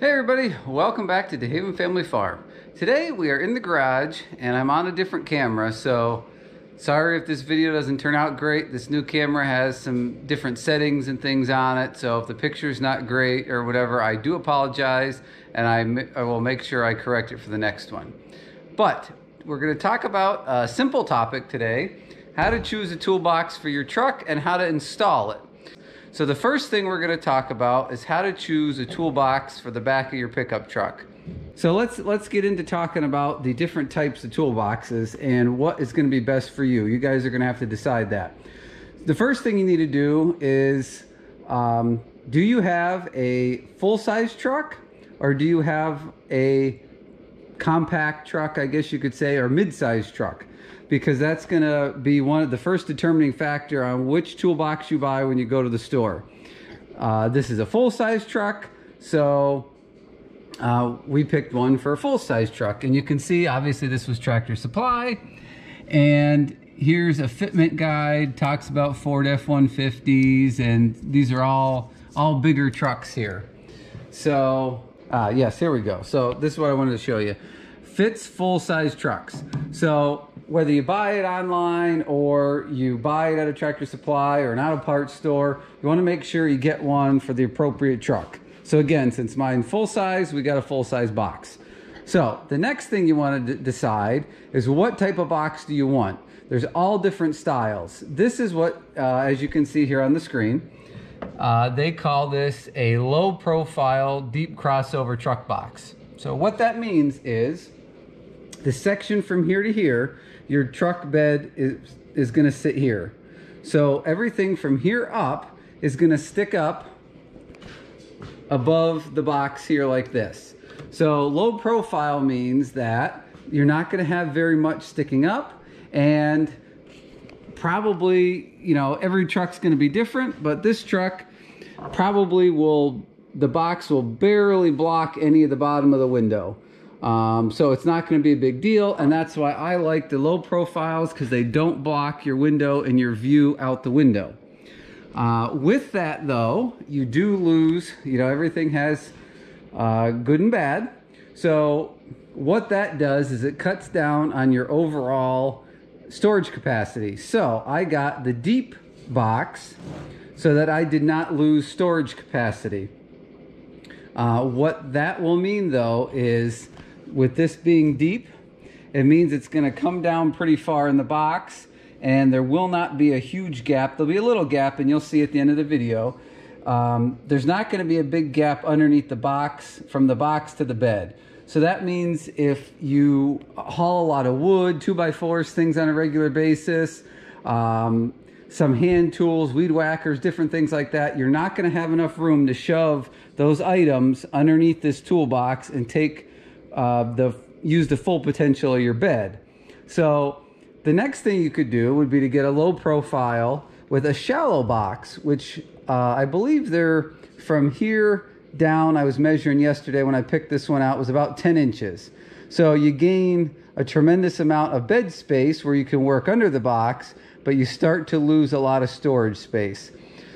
Hey everybody, welcome back to DeHaven Family Farm. Today we are in the garage and I'm on a different camera, so sorry if this video doesn't turn out great. This new camera has some different settings and things on it, so if the picture's not great or whatever, I do apologize and I, I will make sure I correct it for the next one. But we're gonna talk about a simple topic today, how to choose a toolbox for your truck and how to install it. So the first thing we're going to talk about is how to choose a toolbox for the back of your pickup truck. So let's let's get into talking about the different types of toolboxes and what is going to be best for you. You guys are going to have to decide that. The first thing you need to do is, um, do you have a full-size truck or do you have a compact truck, I guess you could say, or mid-size truck? Because that's going to be one of the first determining factor on which toolbox you buy when you go to the store. Uh, this is a full-size truck, so uh, we picked one for a full-size truck. And you can see, obviously, this was Tractor Supply. And here's a fitment guide, talks about Ford F-150s, and these are all, all bigger trucks here. So, uh, yes, here we go. So this is what I wanted to show you. Fits full-size trucks. So whether you buy it online or you buy it at a tractor supply or an auto parts store, you want to make sure you get one for the appropriate truck. So again, since mine full size, we got a full size box. So the next thing you want to decide is what type of box do you want? There's all different styles. This is what, uh, as you can see here on the screen, uh, they call this a low profile deep crossover truck box. So what that means is the section from here to here your truck bed is, is gonna sit here. So everything from here up is gonna stick up above the box here like this. So low profile means that you're not gonna have very much sticking up and probably, you know, every truck's gonna be different, but this truck probably will, the box will barely block any of the bottom of the window. Um, so it's not going to be a big deal. And that's why I like the low profiles because they don't block your window and your view out the window. Uh, with that though, you do lose, you know, everything has uh, good and bad. So what that does is it cuts down on your overall storage capacity. So I got the deep box so that I did not lose storage capacity. Uh, what that will mean though is with this being deep, it means it's going to come down pretty far in the box and there will not be a huge gap. There'll be a little gap and you'll see at the end of the video. Um, there's not going to be a big gap underneath the box from the box to the bed. So that means if you haul a lot of wood, two by fours, things on a regular basis, um, some hand tools, weed whackers, different things like that, you're not going to have enough room to shove those items underneath this toolbox and take uh, the use the full potential of your bed. So the next thing you could do would be to get a low profile with a shallow box, which uh, I believe they're from here down. I was measuring yesterday when I picked this one out was about 10 inches. So you gain a tremendous amount of bed space where you can work under the box, but you start to lose a lot of storage space.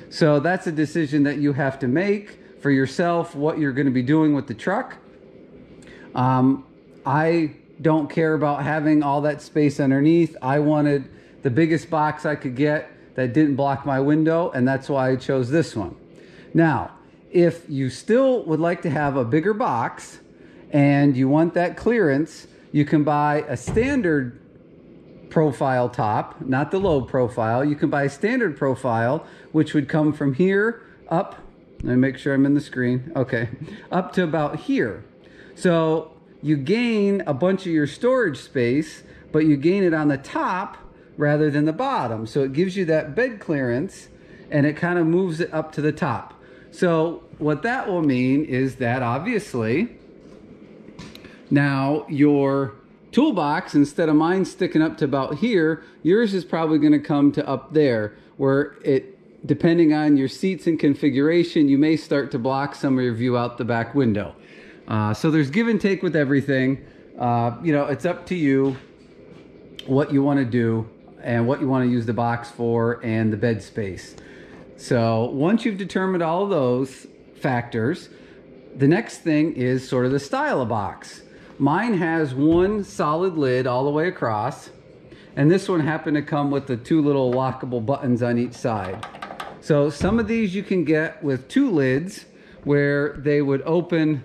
So that's a decision that you have to make for yourself, what you're going to be doing with the truck. Um, I don't care about having all that space underneath. I wanted the biggest box I could get that didn't block my window, and that's why I chose this one. Now, if you still would like to have a bigger box and you want that clearance, you can buy a standard profile top, not the low profile. You can buy a standard profile, which would come from here up. Let me make sure I'm in the screen. Okay. Up to about here. So you gain a bunch of your storage space, but you gain it on the top rather than the bottom. So it gives you that bed clearance and it kind of moves it up to the top. So what that will mean is that obviously now your toolbox, instead of mine sticking up to about here, yours is probably gonna come to up there where it, depending on your seats and configuration, you may start to block some of your view out the back window. Uh, so there's give and take with everything. Uh, you know, it's up to you what you want to do and what you want to use the box for and the bed space. So once you've determined all those factors, the next thing is sort of the style of box. Mine has one solid lid all the way across, and this one happened to come with the two little lockable buttons on each side. So some of these you can get with two lids where they would open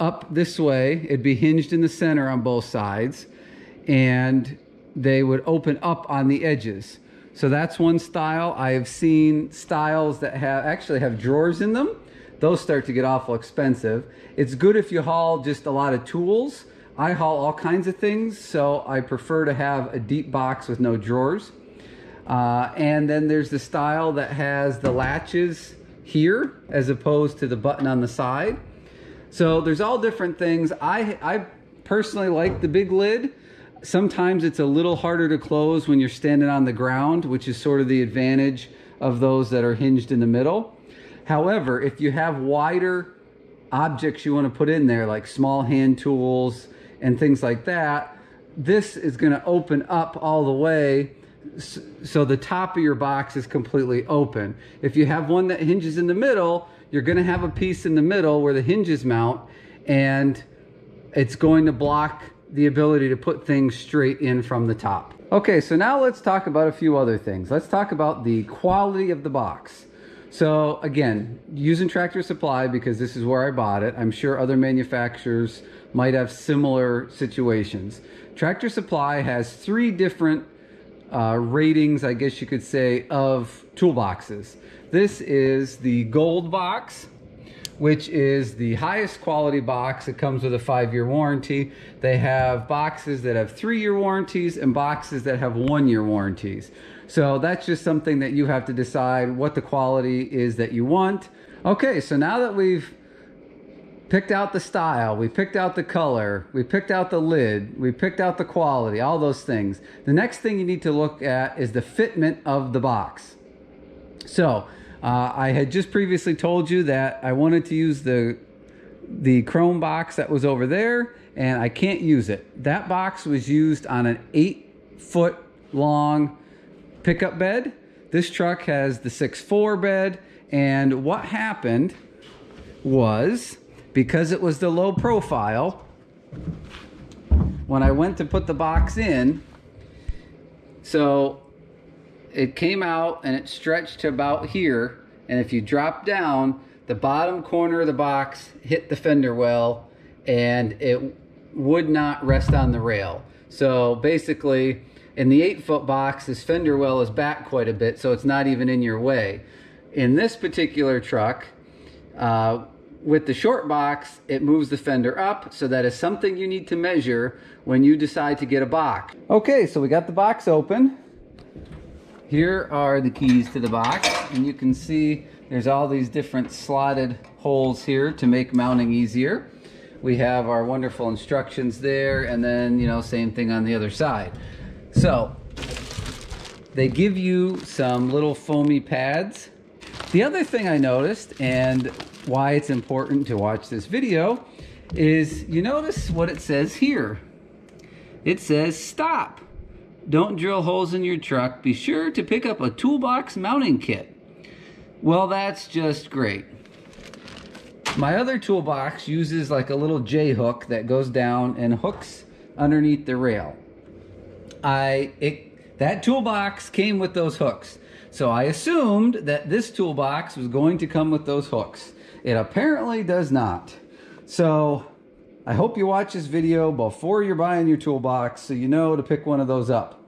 up this way. It'd be hinged in the center on both sides and they would open up on the edges. So that's one style. I have seen styles that have actually have drawers in them. Those start to get awful expensive. It's good if you haul just a lot of tools. I haul all kinds of things, so I prefer to have a deep box with no drawers. Uh, and then there's the style that has the latches here as opposed to the button on the side. So there's all different things. I, I personally like the big lid. Sometimes it's a little harder to close when you're standing on the ground, which is sort of the advantage of those that are hinged in the middle. However, if you have wider objects you want to put in there, like small hand tools and things like that, this is going to open up all the way so the top of your box is completely open. If you have one that hinges in the middle, you're going to have a piece in the middle where the hinges mount and it's going to block the ability to put things straight in from the top. Okay, so now let's talk about a few other things. Let's talk about the quality of the box. So again, using Tractor Supply because this is where I bought it. I'm sure other manufacturers might have similar situations. Tractor Supply has three different uh, ratings, I guess you could say, of toolboxes. This is the gold box, which is the highest quality box. It comes with a five-year warranty. They have boxes that have three-year warranties and boxes that have one-year warranties. So that's just something that you have to decide what the quality is that you want. Okay, so now that we've picked out the style, we picked out the color, we picked out the lid, we picked out the quality, all those things. The next thing you need to look at is the fitment of the box. So uh, I had just previously told you that I wanted to use the the chrome box that was over there and I can't use it. That box was used on an eight foot long pickup bed. This truck has the six four bed and what happened was because it was the low profile when I went to put the box in so it came out and it stretched to about here and if you drop down the bottom corner of the box hit the fender well and it would not rest on the rail. So basically in the eight foot box this fender well is back quite a bit so it's not even in your way. In this particular truck uh, with the short box, it moves the fender up, so that is something you need to measure when you decide to get a box. Okay, so we got the box open. Here are the keys to the box and you can see there's all these different slotted holes here to make mounting easier. We have our wonderful instructions there and then, you know, same thing on the other side. So, they give you some little foamy pads. The other thing I noticed and why it's important to watch this video is you notice what it says here. It says stop. Don't drill holes in your truck. Be sure to pick up a toolbox mounting kit. Well, that's just great. My other toolbox uses like a little J hook that goes down and hooks underneath the rail. I it, that toolbox came with those hooks. So I assumed that this toolbox was going to come with those hooks. It apparently does not. So I hope you watch this video before you're buying your toolbox so you know to pick one of those up.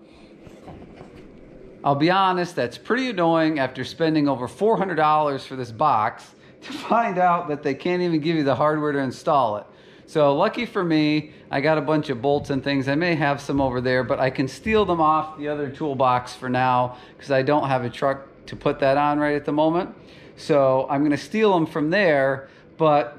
I'll be honest, that's pretty annoying after spending over $400 for this box to find out that they can't even give you the hardware to install it. So lucky for me, I got a bunch of bolts and things. I may have some over there, but I can steal them off the other toolbox for now because I don't have a truck to put that on right at the moment. So I'm going to steal them from there, but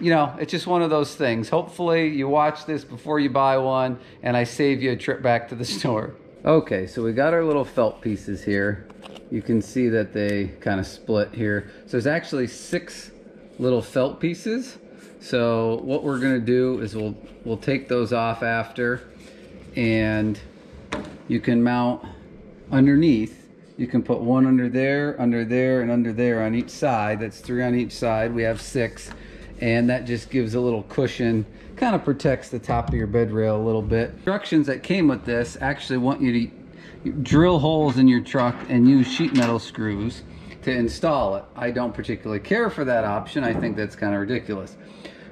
you know, it's just one of those things. Hopefully you watch this before you buy one and I save you a trip back to the store. Okay, so we got our little felt pieces here. You can see that they kind of split here. So there's actually six little felt pieces. So what we're gonna do is we'll, we'll take those off after and you can mount underneath. You can put one under there, under there, and under there on each side. That's three on each side. We have six. and that just gives a little cushion. Kind of protects the top of your bed rail a little bit. Instructions that came with this actually want you to drill holes in your truck and use sheet metal screws to install it. I don't particularly care for that option. I think that's kind of ridiculous.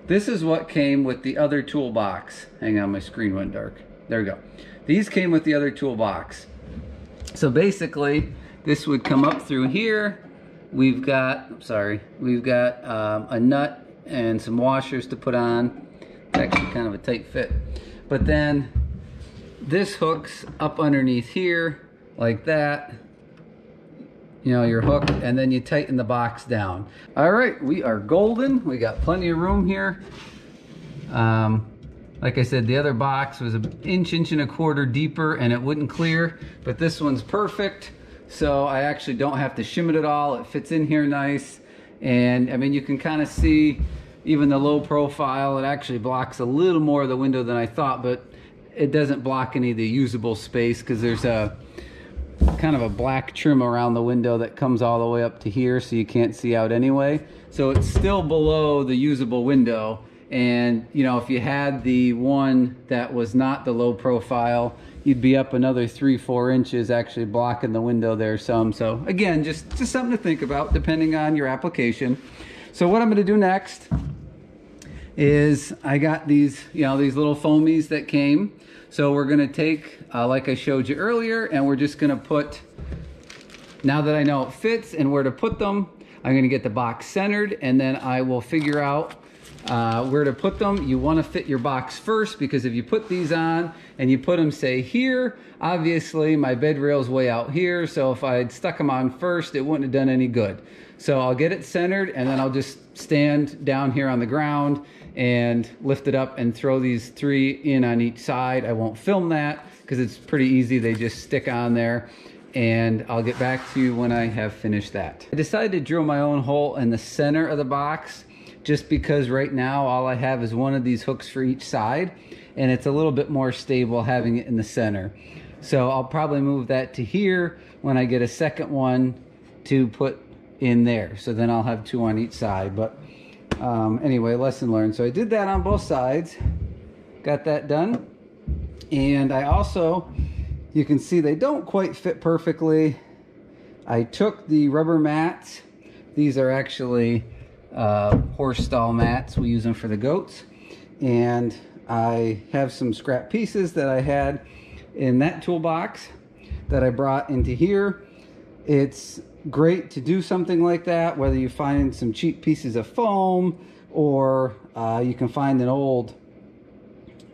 This is what came with the other toolbox. Hang on my screen went dark. There we go. These came with the other toolbox so basically this would come up through here we've got I'm sorry we've got um, a nut and some washers to put on. It's actually kind of a tight fit. But then this hooks up underneath here like that. You know, your hook, and then you tighten the box down. All right, we are golden. We got plenty of room here. Um, like I said, the other box was an inch, inch and a quarter deeper and it wouldn't clear, but this one's perfect. So I actually don't have to shim it at all. It fits in here nice. And I mean, you can kind of see even the low profile, it actually blocks a little more of the window than I thought, but it doesn't block any of the usable space because there's a kind of a black trim around the window that comes all the way up to here so you can't see out anyway. So it's still below the usable window. And you know, if you had the one that was not the low profile, you'd be up another three, four inches actually blocking the window there some. So again, just, just something to think about depending on your application. So what I'm gonna do next is I got these, you know, these little foamies that came. So we're gonna take, uh, like I showed you earlier, and we're just gonna put, now that I know it fits and where to put them, I'm gonna get the box centered and then I will figure out uh, where to put them. You wanna fit your box first because if you put these on and you put them say here, obviously my bed rail's way out here. So if I had stuck them on first, it wouldn't have done any good. So I'll get it centered and then I'll just stand down here on the ground and lift it up and throw these three in on each side. I won't film that because it's pretty easy. They just stick on there and I'll get back to you when I have finished that. I decided to drill my own hole in the center of the box just because right now all I have is one of these hooks for each side and it's a little bit more stable having it in the center. So I'll probably move that to here when I get a second one to put in there. So then I'll have two on each side. But um, anyway, lesson learned. So I did that on both sides, got that done. And I also, you can see they don't quite fit perfectly. I took the rubber mats. These are actually uh, horse stall mats. We use them for the goats. And I have some scrap pieces that I had in that toolbox that I brought into here. It's great to do something like that, whether you find some cheap pieces of foam or uh, you can find an old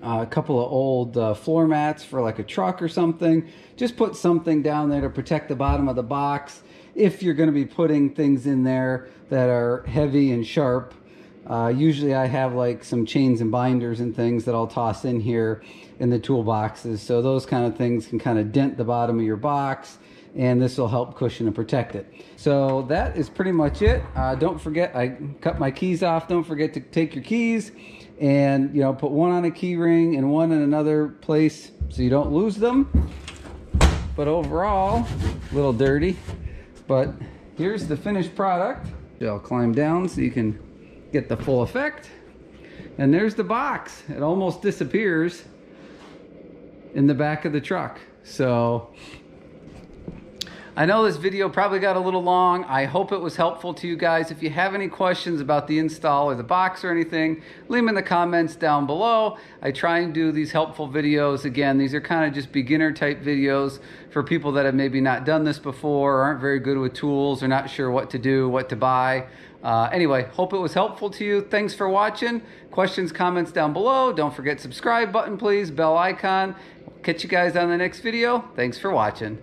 a uh, couple of old uh, floor mats for like a truck or something. Just put something down there to protect the bottom of the box if you're going to be putting things in there that are heavy and sharp. Uh, usually I have like some chains and binders and things that I'll toss in here in the toolboxes. So those kind of things can kind of dent the bottom of your box and this will help cushion and protect it. So that is pretty much it. Uh, don't forget, I cut my keys off. Don't forget to take your keys and you know put one on a key ring and one in another place so you don't lose them. But overall, a little dirty. But here's the finished product. I'll climb down so you can get the full effect. And there's the box. It almost disappears in the back of the truck. So I know this video probably got a little long. I hope it was helpful to you guys. If you have any questions about the install or the box or anything, leave them in the comments down below. I try and do these helpful videos. Again, these are kind of just beginner type videos for people that have maybe not done this before, aren't very good with tools, or not sure what to do, what to buy. Uh, anyway, hope it was helpful to you. Thanks for watching. Questions, comments down below. Don't forget subscribe button, please. Bell icon. Catch you guys on the next video. Thanks for watching.